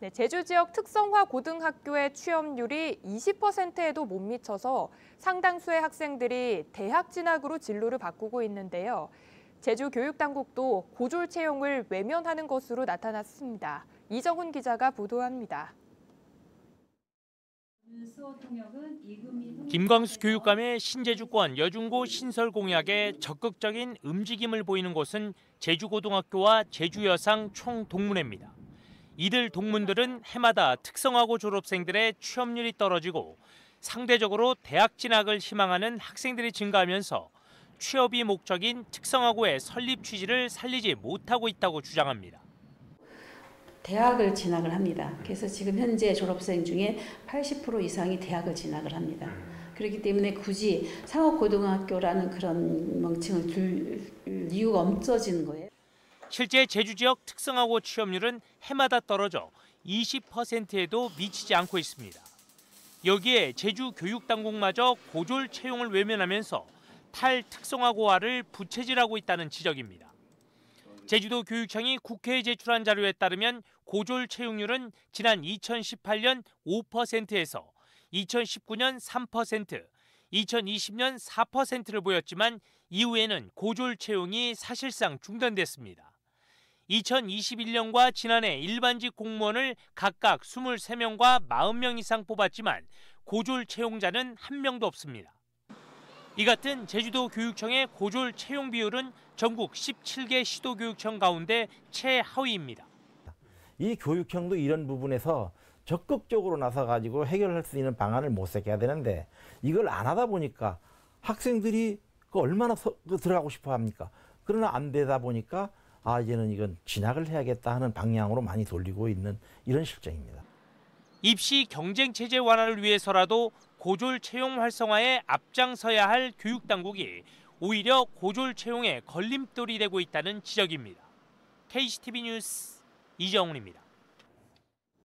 네, 제주 지역 특성화 고등학교의 취업률이 20%에도 못 미쳐서 상당수의 학생들이 대학 진학으로 진로를 바꾸고 있는데요. 제주 교육당국도 고졸 채용을 외면하는 것으로 나타났습니다. 이정훈 기자가 보도합니다. 김광수 교육감의 신제주권 여중고 신설 공약에 적극적인 움직임을 보이는 곳은 제주고등학교와 제주여상 총동문회입니다. 이들 동문들은 해마다 특성화고 졸업생들의 취업률이 떨어지고 상대적으로 대학 진학을 희망하는 학생들이 증가하면서 취업이 목적인 특성화고의 설립 취지를 살리지 못하고 있다고 주장합니다. 대학을 진학을 합니다. 그래서 지금 현재 졸업생 중에 80% 이상이 대학을 진학을 합니다. 그렇기 때문에 굳이 상업고등학교라는 그런 명칭을 둘 이유가 없어지는 거예요. 실제 제주 지역 특성화고 취업률은 해마다 떨어져 20%에도 미치지 않고 있습니다. 여기에 제주 교육당국마저 고졸 채용을 외면하면서 탈특성화고화를 부채질하고 있다는 지적입니다. 제주도 교육청이 국회에 제출한 자료에 따르면 고졸 채용률은 지난 2018년 5%에서 2019년 3%, 2020년 4%를 보였지만 이후에는 고졸 채용이 사실상 중단됐습니다. 2021년과 지난해 일반직 공무원을 각각 23명과 40명 이상 뽑았지만 고졸 채용자는 한 명도 없습니다. 이 같은 제주도 교육청의 고졸 채용 비율은 전국 17개 시도 교육청 가운데 최하위입니다. 이 교육청도 이런 부분에서 적극적으로 나서 가지고 해결할 수 있는 방안을 모색해야 되는데 이걸 안 하다 보니까 학생들이 그 얼마나 그 들어가고 싶어 합니까? 그러나 안 되다 보니까 아 이제는 이건 진학을 해야겠다 하는 방향으로 많이 돌리고 있는 이런 실정입니다. 입시 경쟁 체제 완화를 위해서라도 고졸 채용 활성화에 앞장서야 할 교육 당국이 오히려 고졸 채용에 걸림돌이 되고 있다는 지적입니다. KCTV 뉴스 이정훈입니다.